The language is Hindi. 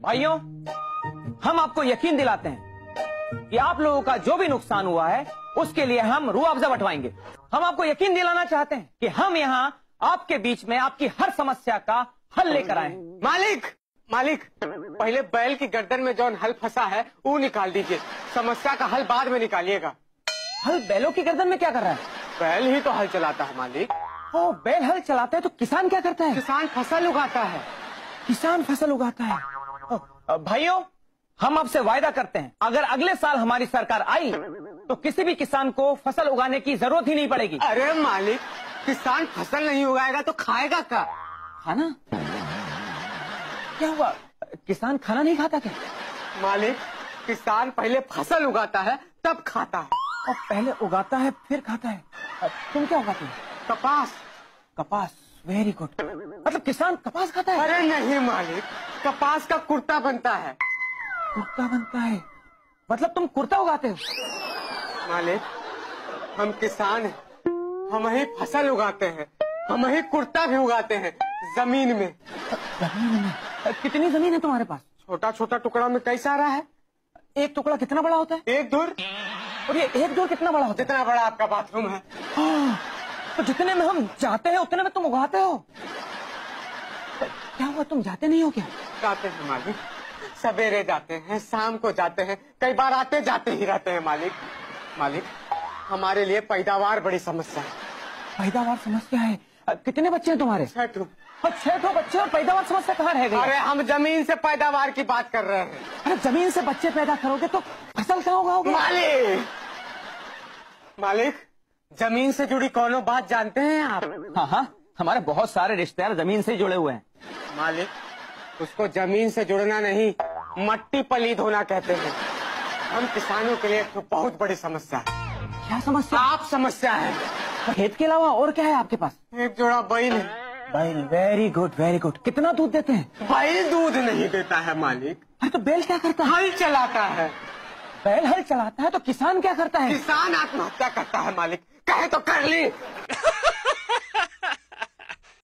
भाइयों हम आपको यकीन दिलाते हैं कि आप लोगों का जो भी नुकसान हुआ है उसके लिए हम रुआवजा बंटवाएँगे। हम आपको यकीन दिलाना चाहते हैं कि हम यहाँ आपके बीच में आपकी हर समस्या का हल लेकर आए मालिक मालिक पहले बैल की गर्दन में जौन हल फंसा है वो निकाल दीजिए। समस्या का हल बाद में निकालिएगा। हल बैलों की गर्दन में क्या कर रहा है? बैल ही तो हल चलाता है मालिक। ओ बैल हल चलाता है तो किसान क्या करता है? किसान फ़सल उगाता है। किसान फ़सल उगाता है। भाइयों हम आपसे वायदा करते हैं। अगर अगले साल हमारी सरकार आई तो किसी भी किसान को फ़सल उगाने की ज़रूरत ही नहीं पड़ेगी। अरे मालिक किसान फ़सल नहीं उगाएगा तो खाएगा क्या? खाना? क्या हुआ? किसान खाना नहीं खाता क्या? मालिक किसान पहले फ़सल उगाता है तब खाता है। और पहले उगाता है फिर खाता है। तुम क्या उगाते हो? कपास। कपास वेरी गुड मतलब किसान कपास खाता है? अरे नहीं मालिक कपास का कुर्ता बनता है। कुर्ता बनता है? मतलब तुम कुर्ता उगाते हो? मालिक हम किसान हैं। हम ही फ़सल उगाते हैं। हम ही कुर्ता भी उगाते हैं ज़मीन में। ज़मीन में? कितनी ज़मीन है तुम्हारे पास? छोटा छोटा टुकड़ा में कैसा रहा है? एक टुकड़ा कितना बड़ा होता है? एक दूर और ये एक दूर कितना बड़ा होता है? जितना बड़ा आपका बाथरूम है। हाँ, तो जितने में हम जाते हैं उतने में तुम उगाते हो। तो हुआ तुम जाते नहीं हो क्या? जाते हैं मालिक। सवेरे जाते हैं शाम को जाते हैं कई बार आते जाते ही रहते हैं मालिक। मालिक हमारे लिए पैदावार बड़ी समस्या है। पैदावार समस्या है? कितने बच्चे हैं तुम्हारे? छठ और छह ठो बच्चे और पैदावार समस्या कहाँ रह गई? अरे हम ज़मीन से पैदावार की बात कर रहे हैं। अरे ज़मीन से बच्चे पैदा करोगे तो फ़सल कहाँ उगाओगे मालिक! मालिक ज़मीन से जुड़ी कौनो बात जानते हैं आप? हाँ हाँ। हमारे बहुत सारे रिश्तेदार ज़मीन से जुड़े हुए हैं। मालिक उसको ज़मीन से जुड़ना नहीं मट्टी पलीद होना कहते हैं। हम किसानों के लिए एक तो बहुत बड़ी समस्या है। क्या समस्या? आप समस्या है। खेत के अलावा और क्या है आपके पास? एक जोड़ा बैल है। बैल वेरी गुड वेरी गुड कितना दूध देते हैं? बैल दूध नहीं देता है मालिक। अरे तो बैल क्या करता है? हल चलाता है। बैल हल चलाता है तो किसान क्या करता है? किसान आत्महत्या करता है मालिक। कहे तो कर ली।